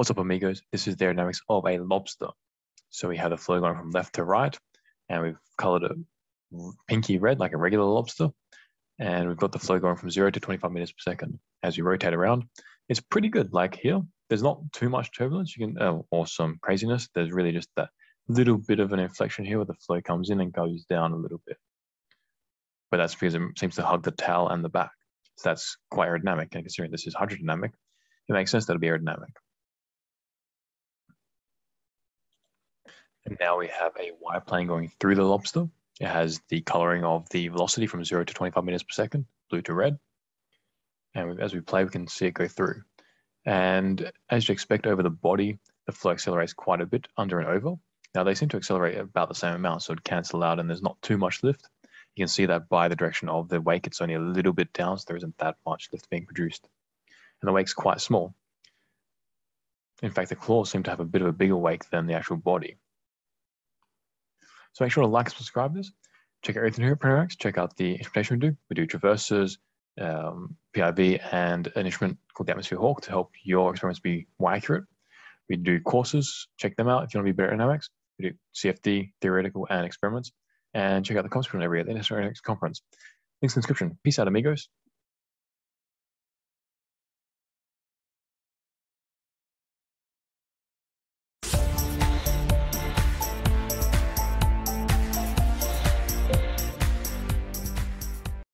What's up, amigos? This is the aerodynamics of a lobster. So we have the flow going from left to right, and we've colored it pinky red like a regular lobster. And we've got the flow going from zero to 25 meters per second as we rotate around. It's pretty good. Like here, there's not too much turbulence. You can, oh, or some craziness. There's really just that little bit of an inflection here where the flow comes in and goes down a little bit. But that's because it seems to hug the tail and the back. So that's quite aerodynamic. And considering this is hydrodynamic, it makes sense that it'll be aerodynamic. And now we have a wire plane going through the lobster. It has the coloring of the velocity from zero to 25 meters per second, blue to red. And as we play, we can see it go through. And as you expect over the body, the flow accelerates quite a bit under and over. Now they seem to accelerate about the same amount, so it cancels out and there's not too much lift. You can see that by the direction of the wake, it's only a little bit down, so there isn't that much lift being produced. And the wake's quite small. In fact, the claws seem to have a bit of a bigger wake than the actual body. So make sure to like and subscribe this. Check out everything here at Pronarax. Check out the instrumentation we do. We do traverses, um, PIV, and an instrument called the Atmosphere Hawk to help your experiments be more accurate. We do courses. Check them out if you want to be better at dynamics. We do CFD, theoretical, and experiments. And check out the conference every at the International Conference. Links in the description. Peace out, amigos.